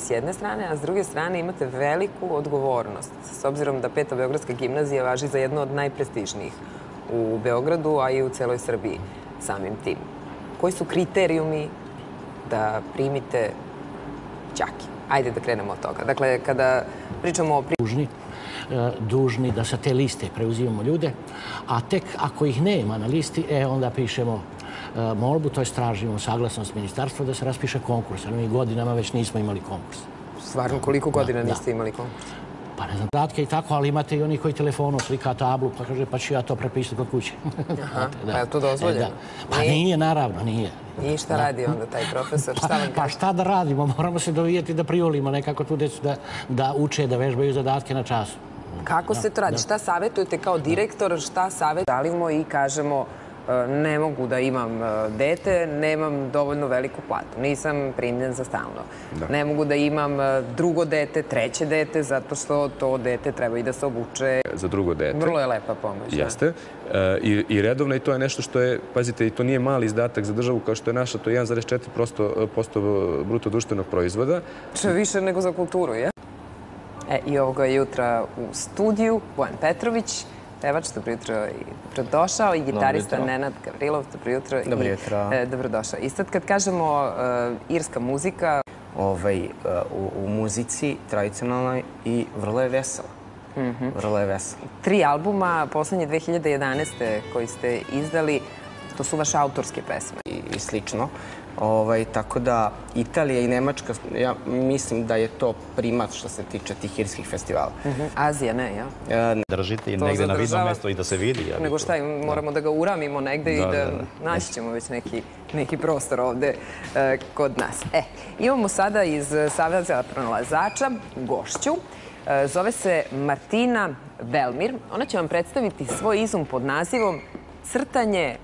s jedne strane, a s druge strane imate veliku odgovornost, s obzirom da Peta Beogradska gimnazija važi za jednu od najprestižnijih u Beogradu, a i u celoj Srbiji samim tim. Koji su kriterijumi da primite đaki? Ajde da krenemo od toga. Dakle, kada pričamo o... Dužni, e, dužni da sa te liste preuzimamo ljude, a tek ako ih nema na listi, e, onda pišemo molbu, to je stražimo saglasnost ministarstva da se raspiše konkurs, ali mi godinama već nismo imali konkurs. Stvarno, koliko godina niste imali konkurs? Pa ne znam, podatke i tako, ali imate i oni koji telefonom slika tablu, pa kaže, pa ću ja to prepisati kod kuće. Aha, pa je to dozvoljeno? Pa nije, naravno, nije. I šta radi onda taj profesor? Šta vam Pa šta da radimo? Moramo se dovijeti da privolimo nekako tu decu da, da uče, da vežbaju zadatke na času. Kako se to radi? Šta savjetujete kao direktor? Šta savjetujemo i kažemo e, ne mogu da imam e, dete, nemam dovoljno veliku platu, nisam primljen za stalno. Ne mogu da imam e, drugo dete, treće dete, zato što to dete treba i da se obuče. Za drugo dete. Vrlo je lepa pomoć. Jeste. I, I redovno i to je nešto što je, pazite, i to nije mali izdatak za državu kao što je naša, to je 1,4% bruto društvenog proizvoda. Što više nego za kulturu, je? E, I ovoga jutra u studiju Bojan Petrović, pevač, dobro jutro i dobrodošao, i gitarista Nenad Gavrilov, dobro jutro. Dobro jutro. I, e, dobrodošao. I sad kad kažemo e, irska muzika... Ovaj, e, u, u muzici tradicionalnoj i vrlo je vesela. Mhm. Vrlo je vesela. Tri albuma, poslednje 2011. koji ste izdali, to su vaše autorske pesme. I slično. Ovaj, tako da Italija i Nemačka, ja mislim da je to primat što se tiče tih irskih festivala. Mhm. Azija ne, ja? E, Držite i To negde na vidno mesto i da se vidi. Ja Nego šta, moramo da ga uramimo negde i Da, da da, da. naći ćemo već neki, neki prostor ovde e, kod nas. E, imamo sada iz Saveza pronalazača gošću. E, zove se Martina Velmir. Ona će vam predstaviti svoj izum pod nazivom Crtanje